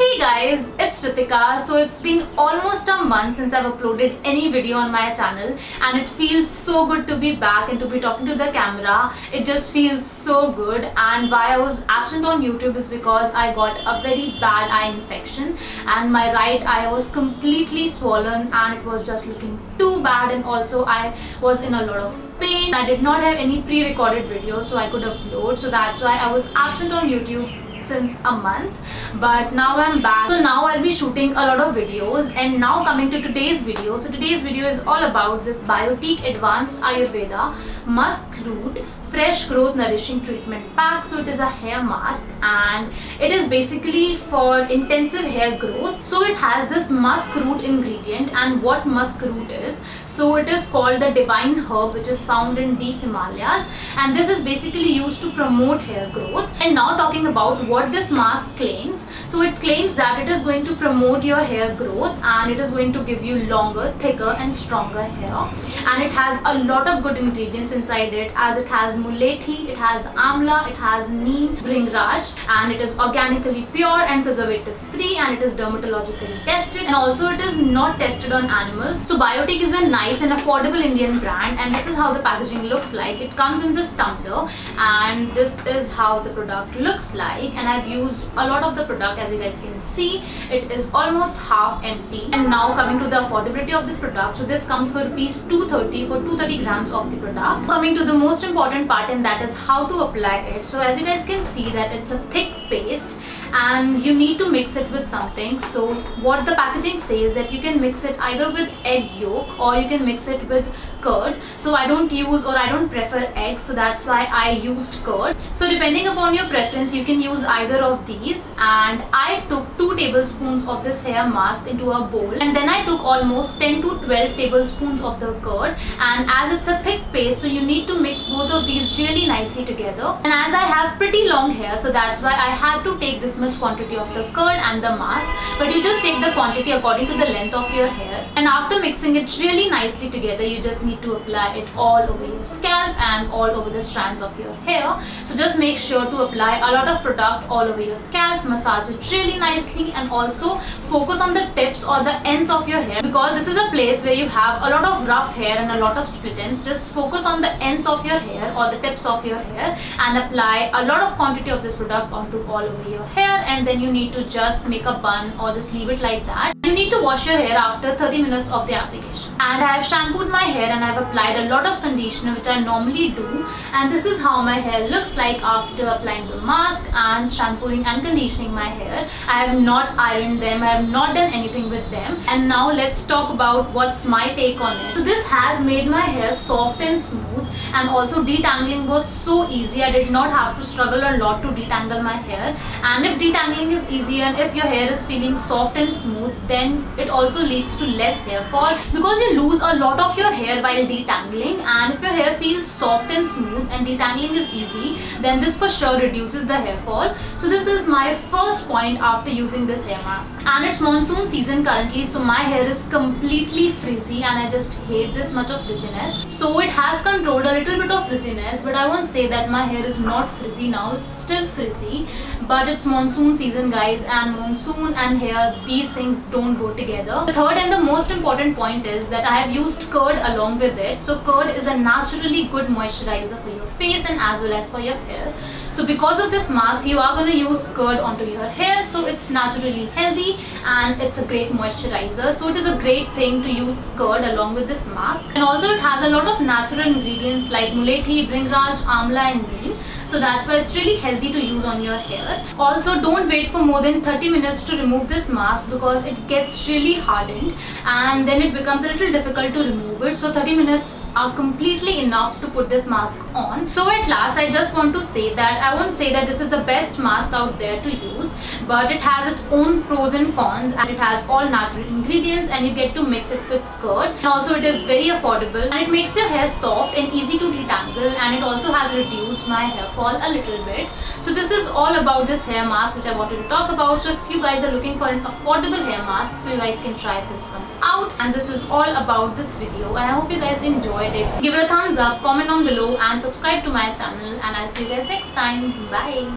Hey guys, it's Ritika. So it's been almost a month since I've uploaded any video on my channel and it feels so good to be back and to be talking to the camera. It just feels so good and why I was absent on YouTube is because I got a very bad eye infection and my right eye was completely swollen and it was just looking too bad and also I was in a lot of pain. I did not have any pre-recorded videos so I could upload so that's why I was absent on YouTube since a month but now I'm back. So now I'll be shooting a lot of videos and now coming to today's video. So today's video is all about this Biotique Advanced Ayurveda Musk Root fresh growth nourishing treatment pack. So it is a hair mask and it is basically for intensive hair growth. So it has this musk root ingredient and what musk root is. So it is called the divine herb which is found in deep himalayas. And this is basically used to promote hair growth. And now talking about what this mask claims so it claims that it is going to promote your hair growth and it is going to give you longer thicker and stronger hair and it has a lot of good ingredients inside it as it has mulethi, it has amla, it has neem, bhringraj and it is organically pure and preservative free and it is dermatologically tested and also it is not tested on animals. So Biotique is a nice and affordable Indian brand and this is how the packaging looks like. It comes in this tumbler and this is how the product looks like and I've used a lot of the product as you guys can see. It is almost half empty and now coming to the affordability of this product. So this comes for rupees 230 for 230 grams of the product. Coming to the most important part and that is how to apply it. So as you guys can see that it's a thick paste and you need to mix it with something so what the packaging says that you can mix it either with egg yolk or you can mix it with curd so I don't use or I don't prefer eggs so that's why I used curd. So depending upon your preference you can use either of these. And I took 2 tablespoons of this hair mask into a bowl. And then I took almost 10 to 12 tablespoons of the curd. And as it's a thick paste so you need to mix both of these really nicely together. And as I have pretty long hair so that's why I had to take this much quantity of the curd and the mask. But you just take the quantity according to the length of your hair. And after mixing it really nicely together you just need to apply it all over your scalp and all over the strands of your hair. So just make sure to apply a lot of product all over your scalp massage it really nicely and also focus on the tips or the ends of your hair. Because this is a place where you have a lot of rough hair and a lot of split ends. Just focus on the ends of your hair or the tips of your hair and apply a lot of quantity of this product onto all over your hair. And then you need to just make a bun or just leave it like that you need to wash your hair after 30 minutes of the application. And I have shampooed my hair and I've applied a lot of conditioner which I normally do. And this is how my hair looks like after applying the mask and shampooing and conditioning my hair. I have not ironed them. I have not done anything with them. And now let's talk about what's my take on it. So this has made my hair soft and smooth and also detangling was so easy. I did not have to struggle a lot to detangle my hair. And if detangling is easy and if your hair is feeling soft and smooth then it also leads to less hair fall because you lose a lot of your hair while detangling. And if your hair feels soft and smooth and detangling is easy then this for sure reduces the hair fall. So this is my first point after using this hair mask. And it's monsoon season currently so my hair is completely frizzy and I just hate this much of frizziness. So it has controlled a little bit of frizziness but I won't say that my hair is not frizzy now. It's still frizzy but it's monsoon season guys and monsoon and hair these things don't go together. The third and the most important point is that I have used curd along with it. So curd is a naturally good moisturizer for your face and as well as for your hair. So because of this mask you are going to use curd onto your hair. So it's naturally healthy and it's a great moisturizer. So it is a great thing to use curd along with this mask. And also it has a lot of natural ingredients like mulethi, bhringraj, amla and neem so that's why it's really healthy to use on your hair. Also don't wait for more than 30 minutes to remove this mask because it gets really hardened and then it becomes a little difficult to remove it. So 30 minutes are completely enough to put this mask on. So at last I just want to say that I won't say that this is the best mask out there to use but it has its own pros and cons and it has all natural ingredients and you get to mix it with curd and also it is very affordable and it makes your hair soft and easy to detangle and it also has reduced my hair fall a little bit. So this is all about this hair mask which I wanted to talk about. So if you guys are looking for an affordable hair mask so you guys can try this one out and this is all about this video and I hope you guys enjoy enjoyed it. Give it a thumbs up, comment down below and subscribe to my channel and I'll see you guys next time. Bye.